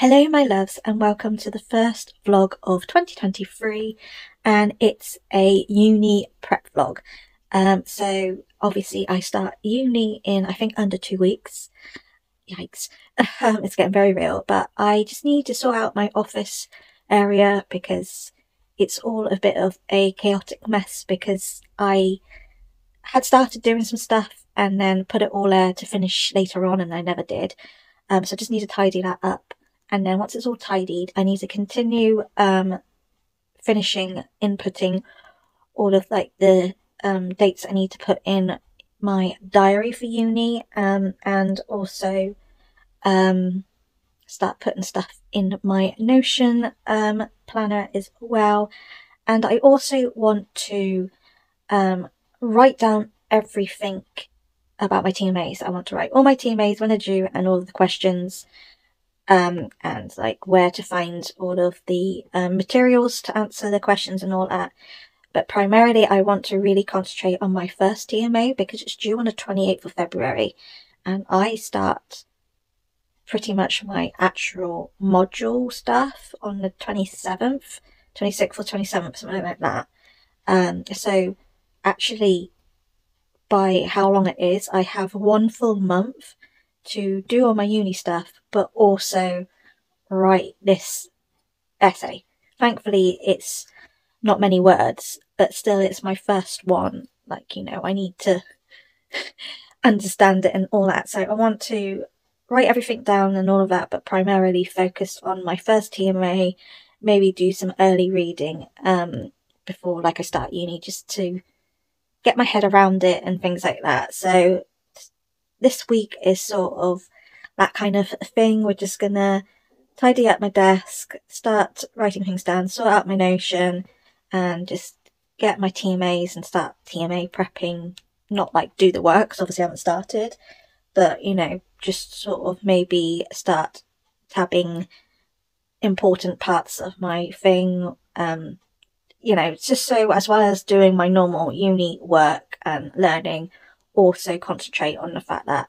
Hello, my loves, and welcome to the first vlog of 2023. And it's a uni prep vlog. Um, so obviously, I start uni in I think under two weeks. Yikes, um, it's getting very real. But I just need to sort out my office area because it's all a bit of a chaotic mess because I had started doing some stuff and then put it all there to finish later on, and I never did. Um, so I just need to tidy that up and then once it's all tidied, I need to continue um, finishing inputting all of like the um, dates I need to put in my diary for uni um, and also um, start putting stuff in my Notion um, planner as well. And I also want to um, write down everything about my TMAs. I want to write all my TMAs when they're due and all the questions um, and like where to find all of the um, materials to answer the questions and all that. But primarily, I want to really concentrate on my first TMA because it's due on the 28th of February, and I start pretty much my actual module stuff on the 27th, 26th or 27th, something like that. Um, so actually, by how long it is, I have one full month to do all my uni stuff, but also write this essay. Thankfully, it's not many words, but still, it's my first one. Like, you know, I need to understand it and all that. So I want to write everything down and all of that, but primarily focus on my first TMA, maybe do some early reading um, before, like, I start uni, just to get my head around it and things like that. So this week is sort of that kind of thing. We're just gonna tidy up my desk, start writing things down, sort out my Notion, and just get my TMAs and start TMA prepping. Not like do the work, because obviously I haven't started, but you know, just sort of maybe start tabbing important parts of my thing. Um, you know, just so as well as doing my normal uni work and learning, also concentrate on the fact that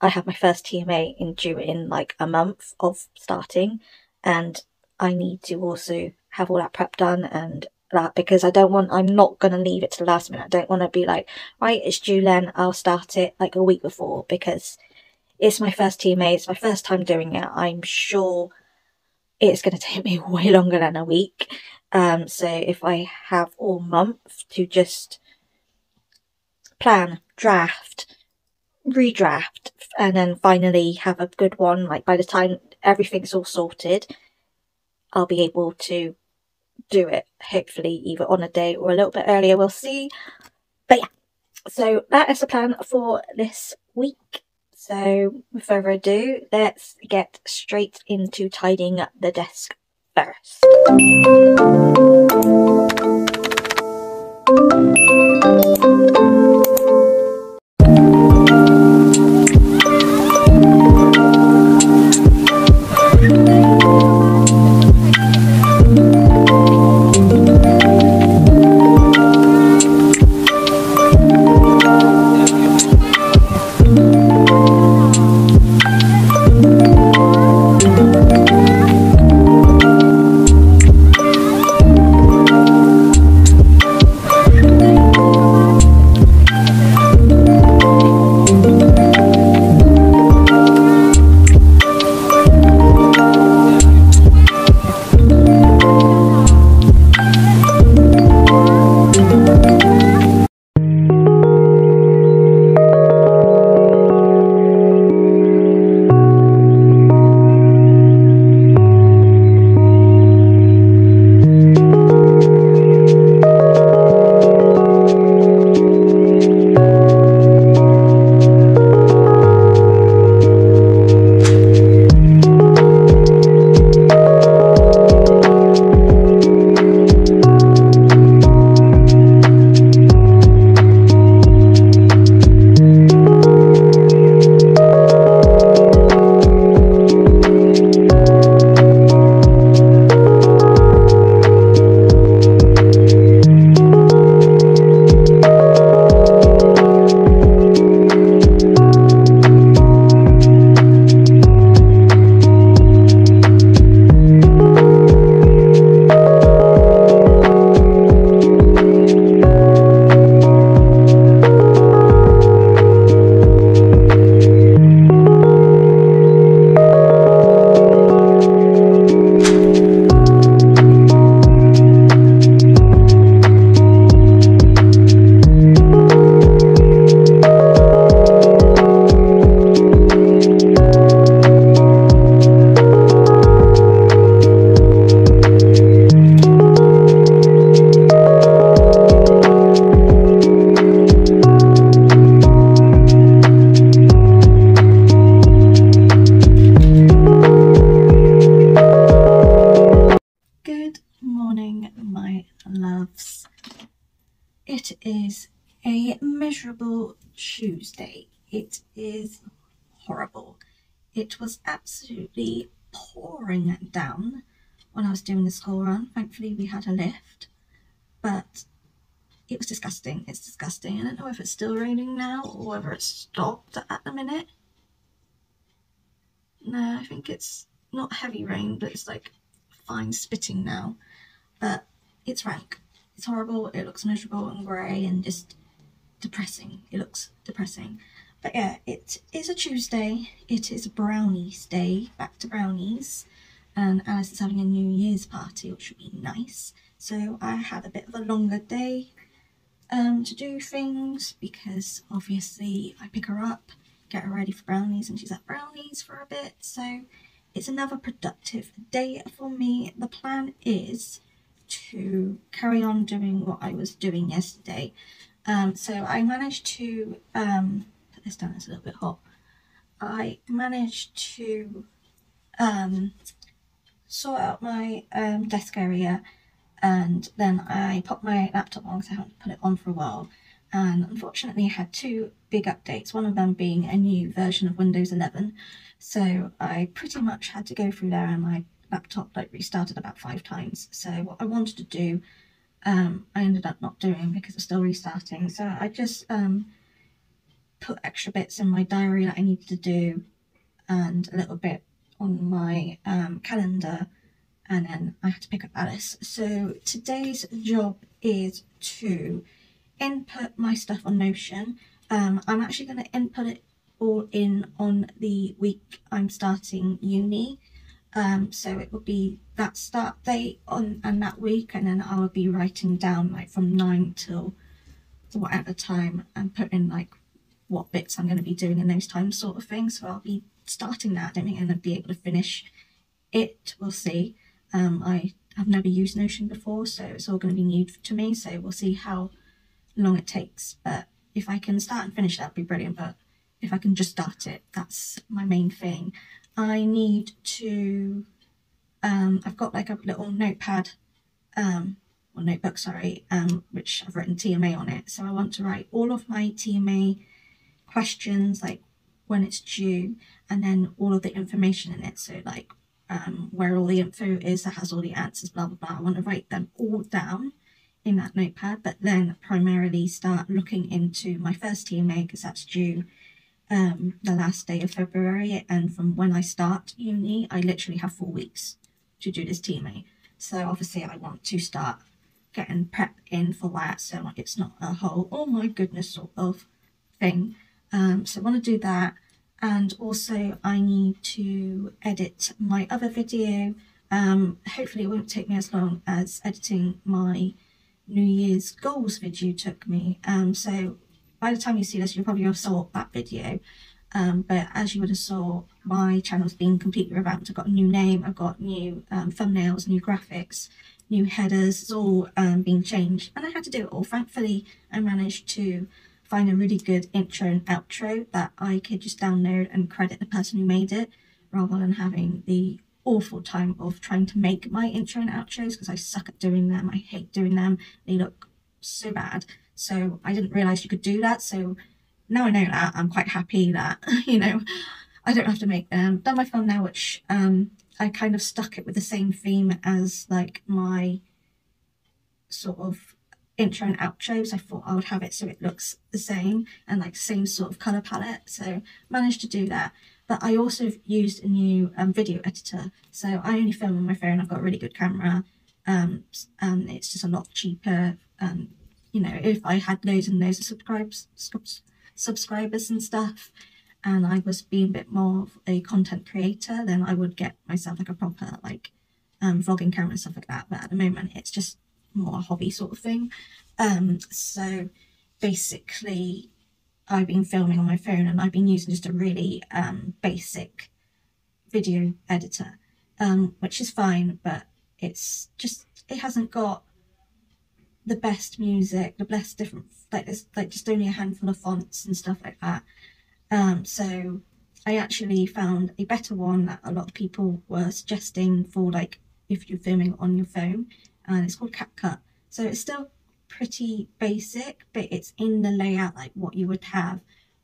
I have my first TMA in due in like a month of starting, and I need to also have all that prep done and that because I don't want, I'm not going to leave it to the last minute. I don't want to be like, right, it's due then, I'll start it like a week before because it's my first TMA, it's my first time doing it. I'm sure it's going to take me way longer than a week. Um, so if I have all month to just plan, draft, redraft and then finally have a good one. Like by the time everything's all sorted, I'll be able to do it hopefully either on a day or a little bit earlier. We'll see. But yeah, so that is the plan for this week. So with further ado, let's get straight into tidying up the desk first. It was absolutely pouring down when I was doing the school run. Thankfully, we had a lift, but it was disgusting. It's disgusting. I don't know if it's still raining now or whether it's stopped at the minute. No, I think it's not heavy rain, but it's like fine spitting now. But it's rank. It's horrible. It looks miserable and grey and just depressing. It looks depressing. But yeah, it is a Tuesday. It is brownies day. Back to brownies. And Alice is having a New Year's party, which would be nice. So I had a bit of a longer day um, to do things because obviously I pick her up, get her ready for brownies, and she's at brownies for a bit. So it's another productive day for me. The plan is to carry on doing what I was doing yesterday. Um, so I managed to um, this down. It's a little bit hot. I managed to um, sort out my um, desk area and then I popped my laptop on because I haven't put it on for a while. And unfortunately, I had two big updates, one of them being a new version of Windows 11. So I pretty much had to go through there and my laptop like restarted about five times. So what I wanted to do, um, I ended up not doing because it's still restarting. So I just um, put extra bits in my diary that I needed to do and a little bit on my um, calendar and then I had to pick up Alice. So today's job is to input my stuff on Notion. Um, I'm actually going to input it all in on the week I'm starting uni. Um, so it will be that start date on and that week, and then I will be writing down like from nine till whatever time and putting like what bits I'm going to be doing in those times, sort of thing. So I'll be starting that. I don't think I'm going to be able to finish it. We'll see. Um, I have never used Notion before, so it's all going to be new to me. So we'll see how long it takes. But if I can start and finish, that'd be brilliant. But if I can just start it, that's my main thing. I need to. Um, I've got like a little notepad, um, or notebook, sorry, um, which I've written TMA on it. So I want to write all of my TMA questions, like when it's due, and then all of the information in it. So like um, where all the info is that has all the answers, blah, blah, blah. I want to write them all down in that notepad, but then primarily start looking into my first TMA because that's due um, the last day of February. And from when I start uni, I literally have four weeks to do this TMA. So obviously I want to start getting prep in for that so it's not a whole, oh my goodness sort of thing. Um, so I want to do that and also I need to edit my other video. Um, hopefully it won't take me as long as editing my New Year's goals video took me. Um, so by the time you see this, you'll probably have saw that video. Um, but as you would have saw, my channel's been completely revamped. I've got a new name, I've got new um, thumbnails, new graphics, new headers, it's all um, being changed. And I had to do it all. Thankfully, I managed to find a really good intro and outro that I could just download and credit the person who made it rather than having the awful time of trying to make my intro and outros because I suck at doing them. I hate doing them. They look so bad. So I didn't realize you could do that. So now I know that I'm quite happy that, you know, I don't have to make them. Done my film now, which um, I kind of stuck it with the same theme as like my sort of intro and outros, I thought I would have it so it looks the same and like same sort of color palette. So managed to do that. But I also used a new um, video editor. So I only film on my phone. I've got a really good camera. Um, and it's just a lot cheaper. Um, you know, if I had loads and loads of subscribes, subscribers and stuff, and I was being a bit more of a content creator, then I would get myself like a proper like um, vlogging camera and stuff like that. But at the moment, it's just more a hobby sort of thing. Um, so basically, I've been filming on my phone and I've been using just a really um, basic video editor, um, which is fine, but it's just, it hasn't got the best music, the best different, like there's like just only a handful of fonts and stuff like that. Um, so I actually found a better one that a lot of people were suggesting for like if you're filming on your phone and it's called CapCut. So it's still pretty basic, but it's in the layout like what you would have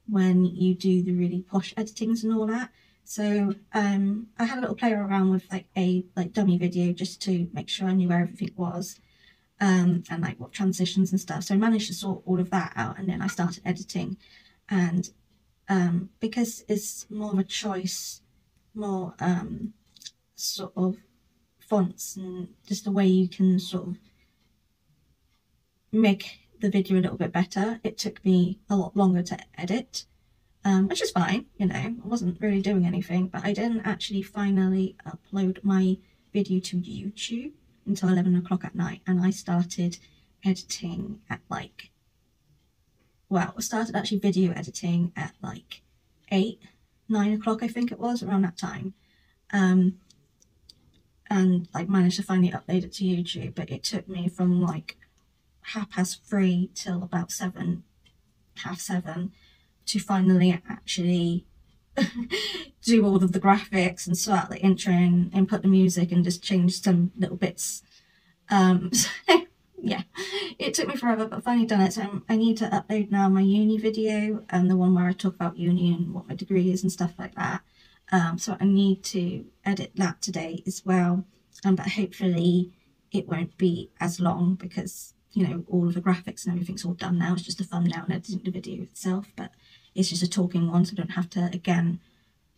when you do the really posh editings and all that. So um, I had a little play around with like a like dummy video just to make sure I knew where everything was um, and like what transitions and stuff. So I managed to sort all of that out and then I started editing and um, because it's more of a choice, more um, sort of fonts and just the way you can sort of make the video a little bit better. It took me a lot longer to edit, um, which is fine, you know, I wasn't really doing anything, but I didn't actually finally upload my video to YouTube until 11 o'clock at night and I started editing at like, well, I started actually video editing at like 8, 9 o'clock I think it was, around that time. Um, and like managed to finally upload it to YouTube, but it took me from like half past three till about seven, half seven, to finally actually do all of the graphics and start the intro and and put the music and just change some little bits. Um, so, yeah, it took me forever, but finally done it. So I need to upload now my uni video and the one where I talk about uni and what my degree is and stuff like that. Um, so I need to edit that today as well. Um, but hopefully it won't be as long because, you know, all of the graphics and everything's all done now. It's just a thumbnail and editing the video itself, but it's just a talking one, so I don't have to, again,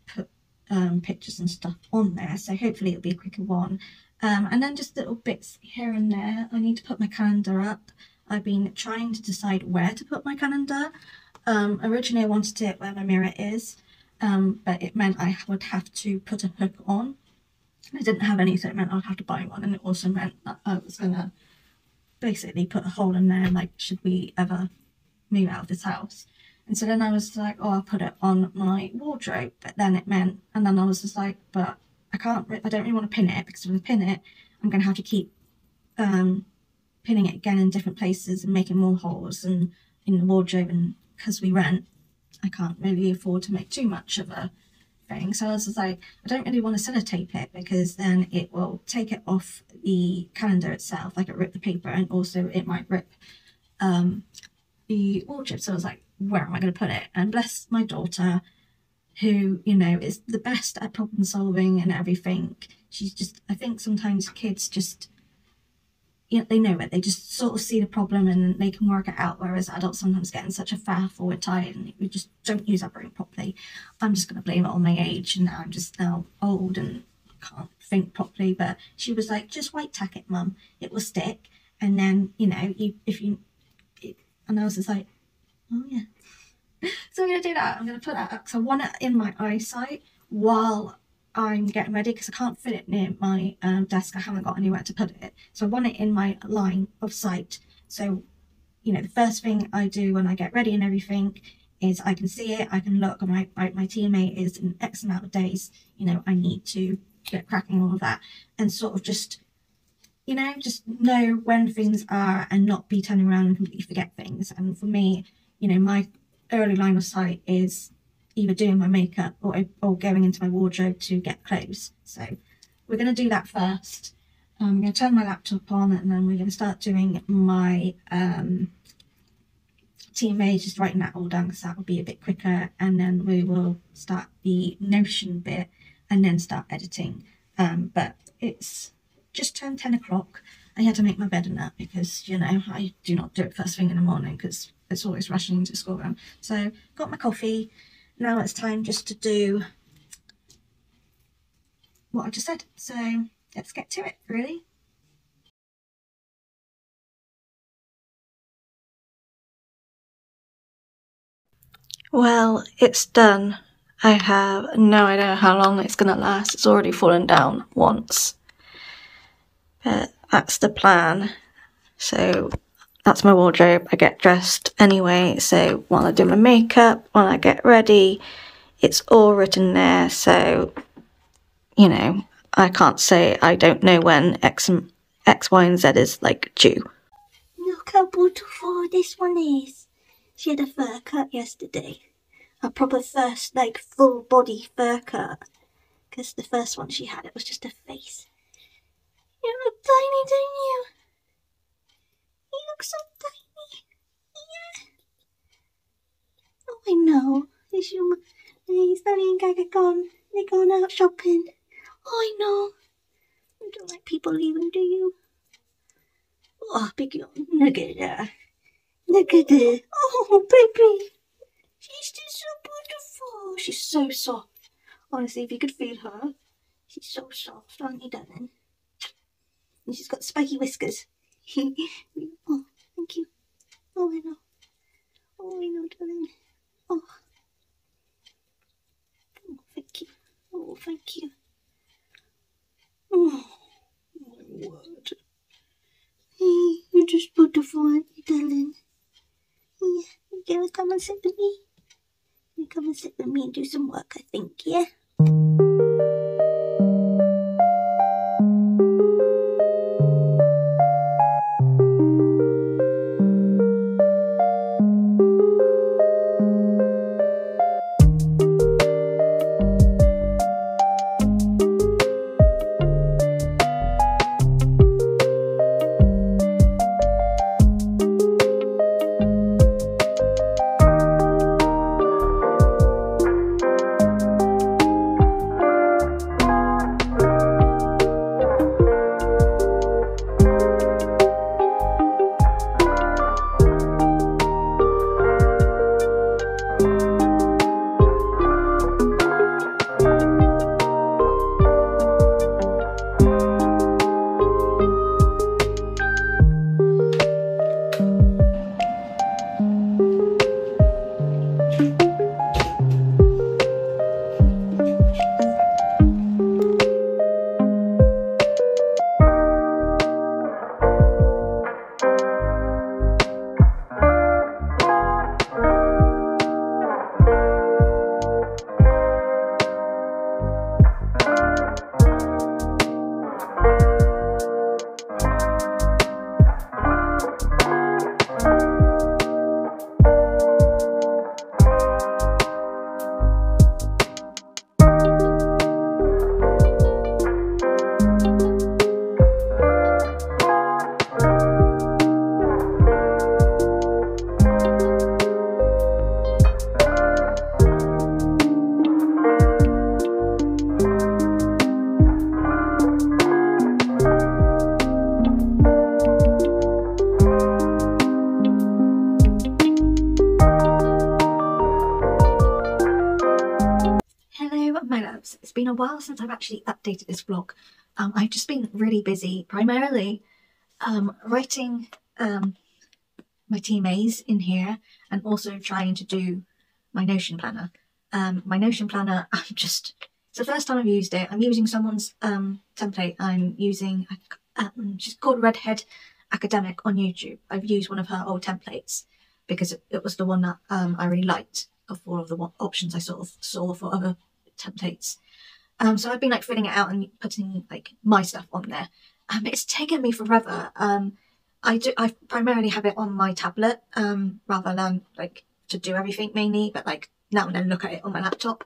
put um, pictures and stuff on there. So hopefully it'll be a quicker one. Um, and then just little bits here and there. I need to put my calendar up. I've been trying to decide where to put my calendar. Um, originally I wanted it where my mirror is, um, but it meant I would have to put a hook on. I didn't have any, so it meant I'd have to buy one, and it also meant that I was gonna basically put a hole in there, like, should we ever move out of this house? And so then I was like, oh, I'll put it on my wardrobe, but then it meant, and then I was just like, but I can't, I don't really want to pin it, because if I pin it, I'm gonna have to keep um, pinning it again in different places and making more holes and in the wardrobe, and because we rent, I can't really afford to make too much of a thing. So I was just like, I don't really want to sellotape it because then it will take it off the calendar itself, like it rip the paper, and also it might rip um, the wardrobe. So I was like, where am I going to put it? And bless my daughter, who, you know, is the best at problem solving and everything. She's just, I think sometimes kids just you know, they know it. They just sort of see the problem and they can work it out. Whereas adults sometimes get in such a faff or we're tired and we just don't use our brain properly. I'm just going to blame it on my age and now I'm just now old and can't think properly. But she was like, just white tack it, mum. It will stick. And then, you know, you if you, it, and I was just like, oh yeah. so I'm going to do that. I'm going to put that up because I want it in my eyesight while I'm getting ready because I can't fit it near my um, desk. I haven't got anywhere to put it. So I want it in my line of sight. So, you know, the first thing I do when I get ready and everything is I can see it, I can look, my, my, my TMA is in X amount of days, you know, I need to get cracking all of that and sort of just, you know, just know when things are and not be turning around and completely forget things. And for me, you know, my early line of sight is either doing my makeup or, or going into my wardrobe to get clothes. So we're going to do that first. I'm going to turn my laptop on and then we're going to start doing my um, TMA, just writing that all down because that will be a bit quicker. And then we will start the Notion bit and then start editing. Um, but it's just turned 10 o'clock. I had to make my bed and that because, you know, I do not do it first thing in the morning because it's always rushing to school run. So got my coffee, now it's time just to do what I just said. So let's get to it, really. Well, it's done. I have no idea how long it's going to last. It's already fallen down once. But that's the plan. So that's my wardrobe. I get dressed anyway. So while I do my makeup, while I get ready, it's all written there. So, you know, I can't say I don't know when X, X, Y, and Z is like due. Look how beautiful this one is. She had a fur cut yesterday. A proper first, like, full body fur cut. Because the first one she had, it was just a face. You look tiny, don't you? He looks so tiny. Yeah. Oh, I know. Is you, he's Daddy and Gaga gone. They're going out shopping. Oh, I know. You don't like people leaving, do you? Oh, big look at her. Look at her. Oh, baby. She's just so beautiful. She's so soft. Honestly, if you could feel her, she's so soft, aren't you, darling? And she's got spiky whiskers. oh, thank you. Oh, I know. Oh, I know, darling. Oh. oh thank you. Oh, thank you. Oh, my word. You're just beautiful, aren't you, darling? Yeah, you gonna come and sit with me? You come and sit with me and do some work, I think, yeah? While since I've actually updated this vlog. Um, I've just been really busy, primarily um, writing um, my TMAs in here and also trying to do my Notion planner. Um, my Notion planner, I'm just, it's the first time I've used it. I'm using someone's um, template. I'm using, um, she's called Redhead Academic on YouTube. I've used one of her old templates because it, it was the one that I really liked of all of the options I sort of saw for other templates. Um, so I've been like filling it out and putting like my stuff on there. Um, it's taken me forever. Um, I do. I primarily have it on my tablet um, rather than like to do everything mainly, but like now and then look at it on my laptop.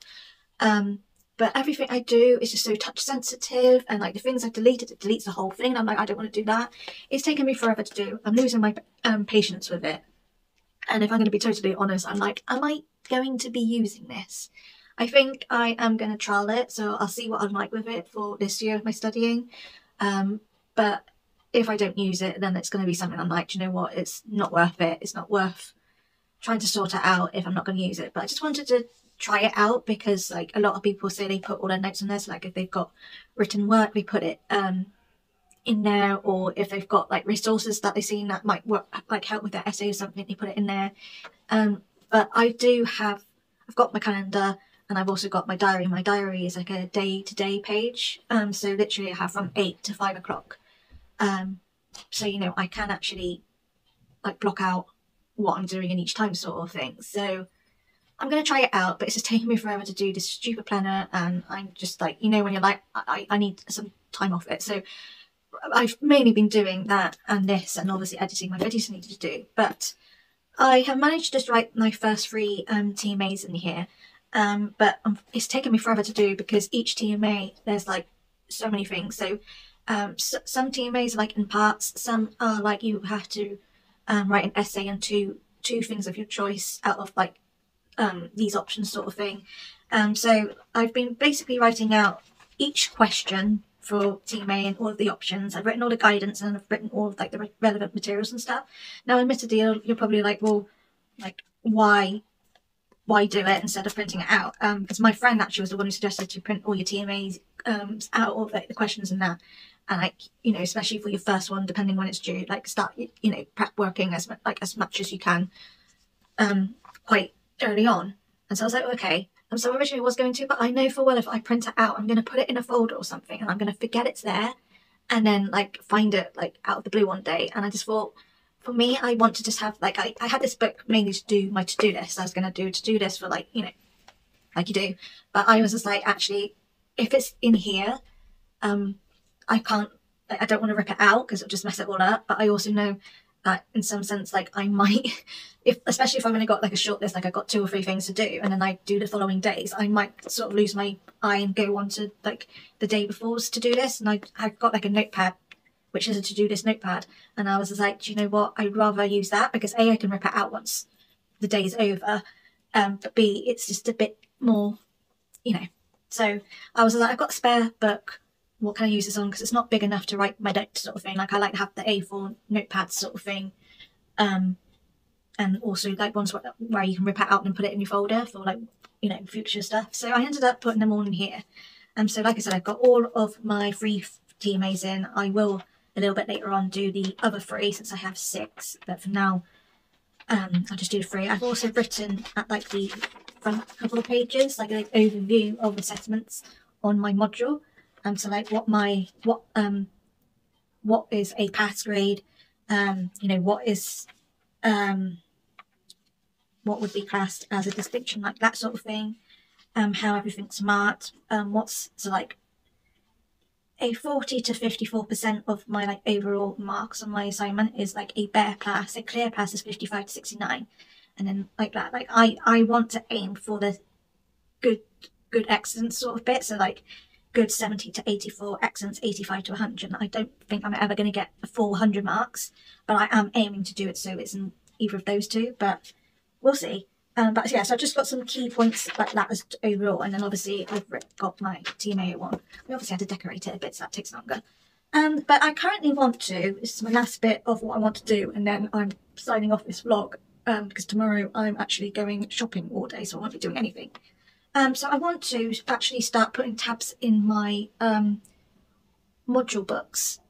Um, but everything I do is just so touch sensitive, and like the things I've deleted, it deletes the whole thing. And I'm like, I don't want to do that. It's taken me forever to do. I'm losing my um, patience with it. And if I'm going to be totally honest, I'm like, am I going to be using this? I think I am going to trial it, so I'll see what I'm like with it for this year of my studying. Um, but if I don't use it, then it's going to be something I'm like, you know what, it's not worth it. It's not worth trying to sort it out if I'm not going to use it. But I just wanted to try it out because like a lot of people say they put all their notes on there. So like if they've got written work, they put it um, in there, or if they've got like resources that they've seen that might work, like help with their essay or something, they put it in there. Um, but I do have, I've got my calendar and I've also got my diary. My diary is like a day to day page. Um, so literally I have from eight to five o'clock. Um, so, you know, I can actually like block out what I'm doing in each time sort of thing. So I'm going to try it out, but it's just taking me forever to do this stupid planner. And I'm just like, you know, when you're like, I, I need some time off it. So I've mainly been doing that and this and obviously editing my videos I needed to do. But I have managed to just write my first three um, TMAs in here um, but um, it's taken me forever to do because each TMA there's like so many things. So um, some TMAs are like in parts, some are like you have to um, write an essay and two two things of your choice out of like um, these options sort of thing. Um, so I've been basically writing out each question for TMA and all of the options. I've written all the guidance and I've written all of like the re- relevant materials and stuff. Now, admittedly, you're probably like, well, like why, why do it instead of printing it out? Um, because my friend actually was the one who suggested to print all your TMAs um out all like the questions and that. And like you know, especially for your first one, depending when it's due, like start you know prep working as like as much as you can, um, quite early on. And so I was like, okay. And so originally I was going to, but I know for well if I print it out, I'm going to put it in a folder or something, and I'm going to forget it's there, and then like find it like out of the blue one day. And I just thought, for me, I want to just have like I, I had this book mainly to do my to do list. I was going to do a to do list for like you know, like you do, but I was just like actually, if it's in here, um, I can't. Like, I don't want to rip it out because it'll just mess it all up. But I also know that in some sense, like I might, if especially if I've only got like a short list, like I've got two or three things to do, and then I do the following days, I might sort of lose my eye and go on to like the day before's to do list. And I I've got like a notepad, which is a to do list notepad, and I was just like, do you know what? I'd rather use that because a I can rip it out once the day is over, um, but b it's just a bit more, you know. So I was like, I've got a spare book what can I use this on? Because it's not big enough to write my notes sort of thing. Like I like to have the A4 notepad sort of thing. Um, and also like ones where, where you can rip it out and put it in your folder for like, you know, future stuff. So I ended up putting them all in here. Um, so like I said, I've got all of my free TMAs in. I will a little bit later on do the other three since I have six, but for now, um, I'll just do three. I've also written at like the front couple of pages, like an overview of assessments on my module. Um, so like what my what um what is a pass grade um you know what is um what would be classed as a distinction like that sort of thing. Um how everything's marked. Um what's so like a 40 to 54 percent of my like overall marks on my assignment is like a bare pass a clear pass is 55 to 69 and then like that like i i want to aim for the good good excellence sort of bit so like good 70 to 84, excellence 85 to 100. I don't think I'm ever going to get a full 100 marks, but I am aiming to do it so it's in either of those two, but we'll see. Um, but yeah, so I've just got some key points like that as overall, and then obviously I've got my TMA one. We obviously had to decorate it a bit, so that takes longer. Um, but I currently want to, this is my last bit of what I want to do, and then I'm signing off this vlog um, because tomorrow I'm actually going shopping all day, so I won't be doing anything. Um, so I want to actually start putting tabs in my um, module books,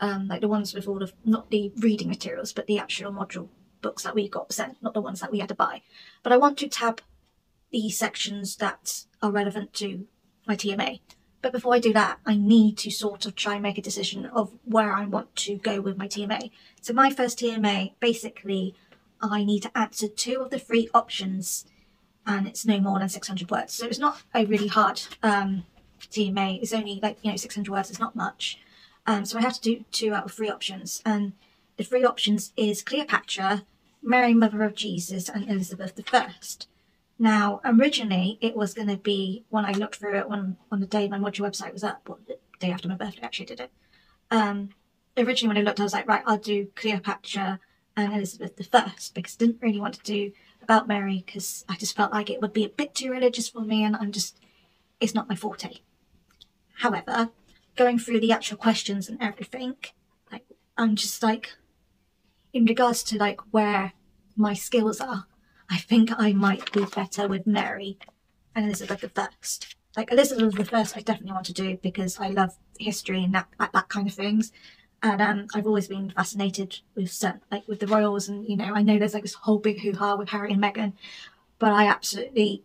um, like the ones with all of, not the reading materials, but the actual module books that we got sent, not the ones that we had to buy. But I want to tab the sections that are relevant to my TMA. But before I do that, I need to sort of try and make a decision of where I want to go with my TMA. So my first TMA, basically, I need to answer two of the three options and it's no more than 600 words. So it's not a really hard um, TMA. It's only like, you know, 600 words. It's not much. Um, so I have to do two out of three options. And the three options is Cleopatra, Mary, Mother of Jesus, and Elizabeth I. Now, originally, it was going to be when I looked through it when, on the day my module website was up, well, the day after my birthday, actually did it. Um, originally, when I looked, I was like, right, I'll do Cleopatra and Elizabeth I because I didn't really want to do about Mary because I just felt like it would be a bit too religious for me and I'm just, it's not my forte. However, going through the actual questions and everything, like, I'm just like, in regards to like where my skills are, I think I might be better with Mary and Elizabeth the First. Like Elizabeth the First, I definitely want to do because I love history and that that kind of things and um, I've always been fascinated with certain, like with the royals, and you know, I know there's like this whole big hoo ha with Harry and Meghan, but I absolutely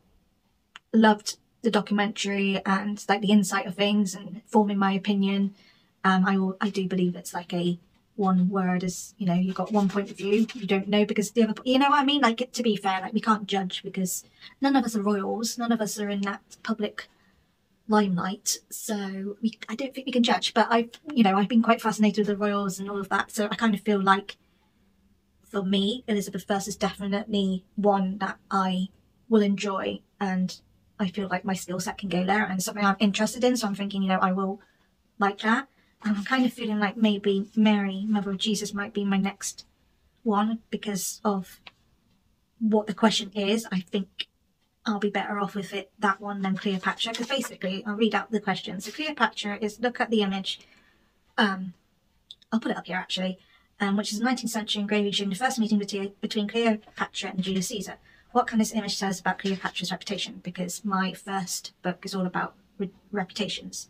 loved the documentary and like the insight of things and forming my opinion. Um, I I do believe it's like a one word is you know you've got one point of view you don't know because the other you know what I mean like to be fair like we can't judge because none of us are royals none of us are in that public limelight. So we, I don't think we can judge, but I've, you know, I've been quite fascinated with the royals and all of that. So I kind of feel like for me, Elizabeth I is definitely one that I will enjoy and I feel like my skill set can go there and something I'm interested in. So I'm thinking, you know, I will like that. I'm kind of feeling like maybe Mary, Mother of Jesus, might be my next one because of what the question is. I think I'll be better off with it that one than Cleopatra because basically I'll read out the question. So Cleopatra is look at the image. Um, I'll put it up here actually, um, which is a 19th century engraving showing the first meeting between Cleopatra and Julius Caesar. What can this image tell us about Cleopatra's reputation? Because my first book is all about re- reputations.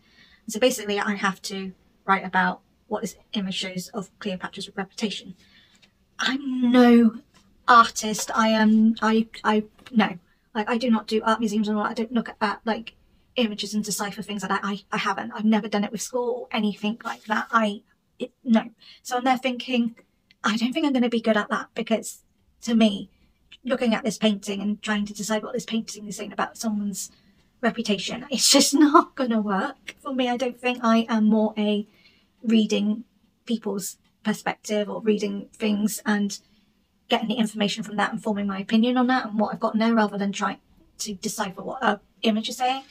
So basically, I have to write about what this image shows of Cleopatra's reputation. I'm no artist. I am. I. I no. Like I do not do art museums and all. I don't look at, like images and decipher things like that. I. I haven't. I've never done it with school or anything like that. I. It, no. So I'm there thinking, I don't think I'm going to be good at that because to me, looking at this painting and trying to decide what this painting is saying about someone's reputation, it's just not going to work for me. I don't think I am more a reading people's perspective or reading things and getting the information from that and forming my opinion on that and what I've got there rather than trying to decipher what a image is saying.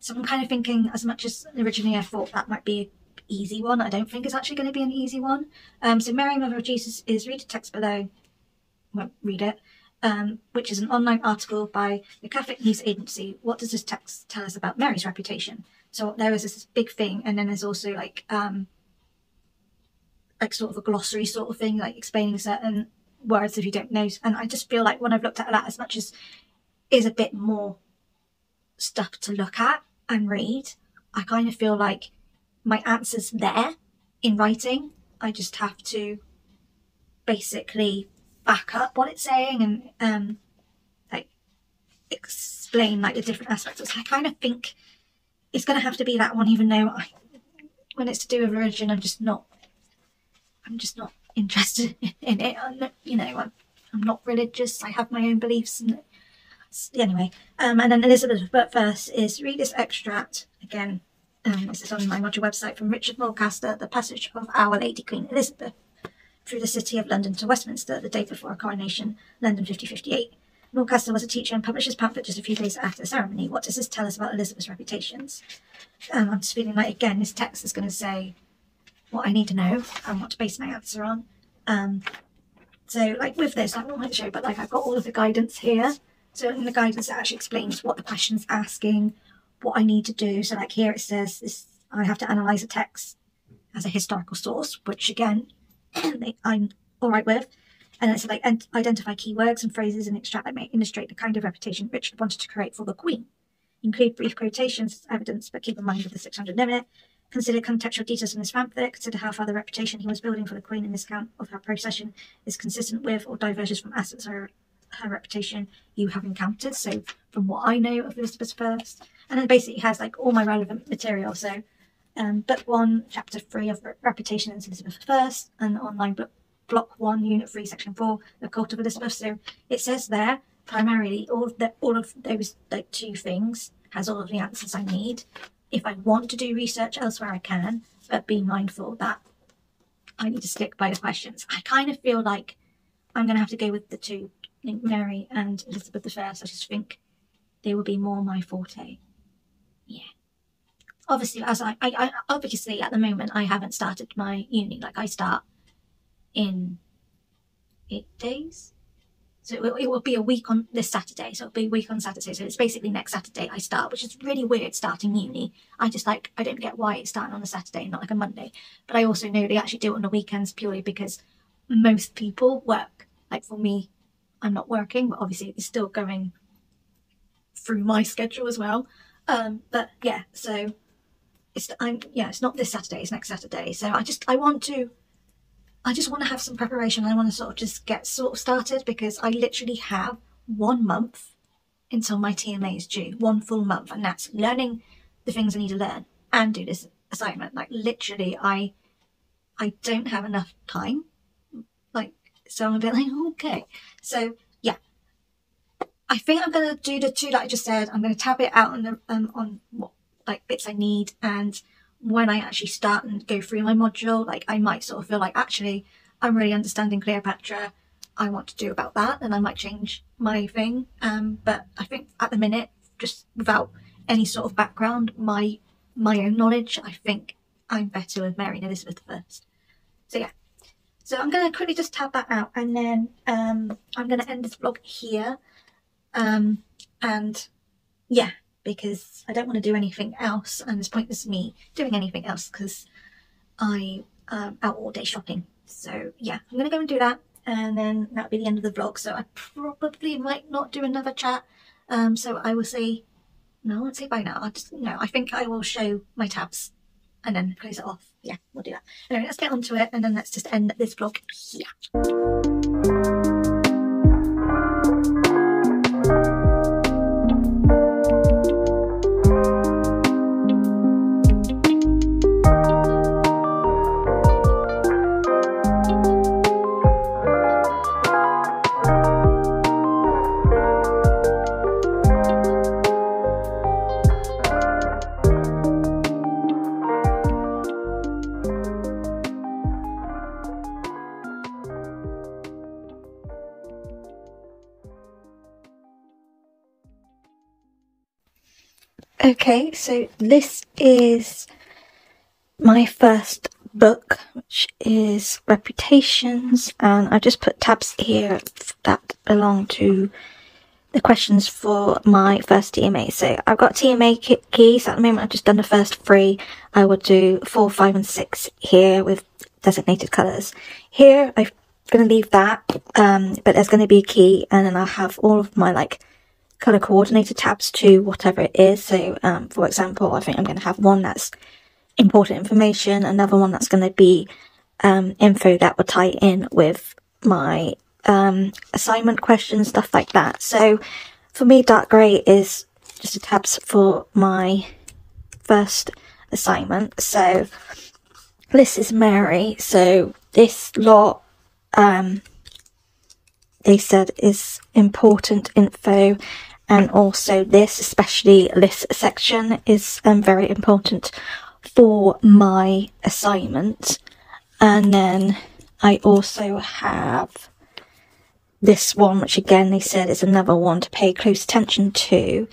So I'm kind of thinking, as much as originally I thought that might be an easy one, I don't think it's actually going to be an easy one. Um, so Mary, Mother of Jesus, is read the text below. Won't read it um, which is an online article by the Catholic News Agency. What does this text tell us about Mary's reputation? So there is this big thing, and then there's also like um, like sort of a glossary sort of thing, like explaining certain words if you don't know. And I just feel like when I've looked at that, as much as is a bit more stuff to look at and read, I kind of feel like my answer's there in writing. I just have to basically back up what it's saying and um, like explain like the different aspects. So I kind of think it's going to have to be that one, even though I, when it's to do with religion, I'm just not. I'm just not interested in it. Not, you know, I'm, I'm not religious. I have my own beliefs, and anyway. Um, and then Elizabeth first is read this extract again. Um, this is on my module website from Richard Mulcaster, The Passage of Our Lady Queen Elizabeth through the city of London to Westminster the day before her coronation, London 5058. Mulcaster was a teacher and published his pamphlet just a few days after the ceremony. What does this tell us about Elizabeth's reputations? Um, I'm just feeling like, again, this text is going to say what I need to know and what to base my answer on. Um, so, like with this, I'm not going to show, but like I've got all of the guidance here. So, in the guidance, it actually explains what the question's asking, what I need to do. So, like here, it says this: I have to analyze a text as a historical source, which again I'm all right with. And it's like identify keywords and phrases and extract that may illustrate the kind of reputation Richard wanted to create for the Queen. Include brief quotations as evidence, but keep in mind of the 600 limit. Consider contextual details in this pamphlet. Consider how far the reputation he was building for the Queen in this account of her procession is consistent with or diverges from aspects of her, her reputation you have encountered. So, from what I know of Elizabeth first, and then basically has like all my relevant material. So, um, book 1, Chapter 3 of Reputation and Elizabeth I, and online book, Block 1, Unit 3, Section 4, The Cult of Elizabeth. So it says there, primarily, all of, the, all of those like two things has all of the answers I need. If I want to do research elsewhere, I can, but be mindful that I need to stick by the questions. I kind of feel like I'm going to have to go with the two, Mary and Elizabeth I. I just think they will be more my forte. Obviously as I, I, I obviously at the moment I haven't started my uni like I start in eight days. So it will, it will be a week on this Saturday. So it'll be a week on Saturday. So it's basically next Saturday I start which is really weird starting uni. I just like I don't get why it's starting on a Saturday and not like a Monday. But I also know they actually do it on the weekends purely because most people work. Like for me I'm not working but obviously it's still going through my schedule as well. Um, but yeah so it's I'm yeah, it's not this Saturday, it's next Saturday. So I just I want to I just want to have some preparation. I want to sort of just get sort of started because I literally have one month until my TMA is due. One full month, and that's learning the things I need to learn and do this assignment. Like literally I I don't have enough time. Like so I'm a bit like, okay. So yeah. I think I'm gonna do the two that I just said. I'm gonna tab it out on the um on what like bits I need and when I actually start and go through my module, like I might sort of feel like actually I'm really understanding Cleopatra. I want to do about that, and I might change my thing. Um, but I think at the minute, just without any sort of background, my my own knowledge, I think I'm better with Mary and Elizabeth first. So yeah. So I'm going to quickly just tab that out and then um, I'm going to end this vlog here. Um, and yeah, because I don't want to do anything else and it's pointless me doing anything else because I am out all day shopping. So yeah, I'm going to go and do that and then that'll be the end of the vlog. So I probably might not do another chat. Um, so I will say, no, I won't say bye now. I just, no, I think I will show my tabs and then close it off. Yeah, we'll do that. Anyway, let's get onto it and then let's just end this vlog here. Okay, so this is my first book, which is Reputations, and I just put tabs here that belong to the questions for my first TMA. So I've got TMA keys at the moment. I've just done the first three. I will do four, five, and six here with designated colours. Here, I'm going to leave that, um, but there's going to be a key, and then I'll have all of my like color coordinated tabs to whatever it is. So, um, for example, I think I'm going to have one that's important information, another one that's going to be um, info that will tie in with my um, assignment questions, stuff like that. So, for me, dark grey is just a tabs for my first assignment. So, this is Mary. So, this lot, um, they said is important info and also this, especially this section, is um, very important for my assignment. And then I also have this one, which again they said is another one to pay close attention to.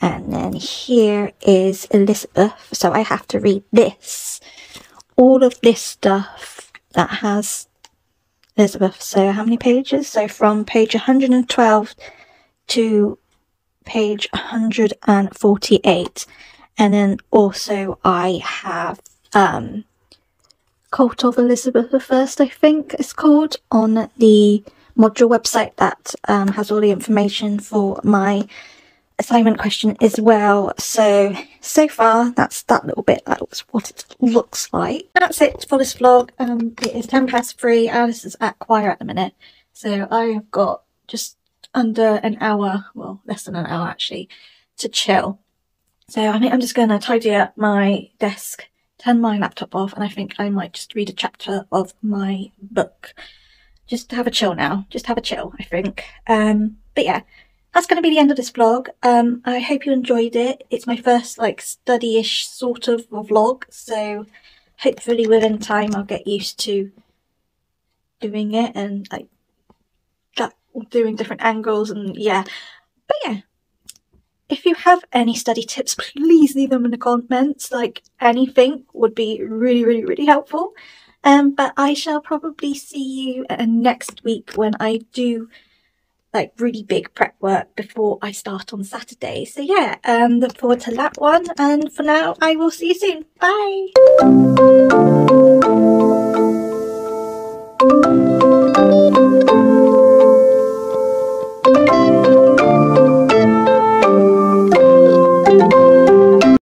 And then here is Elizabeth, so I have to read this. All of this stuff that has Elizabeth. So how many pages? So from page 112 to page 148. And then also I have um, Cult of Elizabeth I, I think it's called, on the module website that um, has all the information for my assignment question as well. So, so far, that's that little bit. That's what it looks like. That's it for this vlog. Um, it is 10 past 3. Alice is at choir at the minute. So I have got just under an hour, well, less than an hour actually, to chill. So I think I'm just going to tidy up my desk, turn my laptop off, and I think I might just read a chapter of my book. Just have a chill now. Just have a chill, I think. Um, but yeah, that's going to be the end of this vlog. Um, I hope you enjoyed it. It's my first like study-ish sort of vlog, so hopefully within time I'll get used to doing it and like doing different angles and yeah. But yeah, if you have any study tips, please leave them in the comments. Like anything would be really, really, really helpful. Um, but I shall probably see you uh, next week when I do like really big prep work before I start on Saturday. So yeah, um, look forward to that one. And for now, I will see you soon. Bye.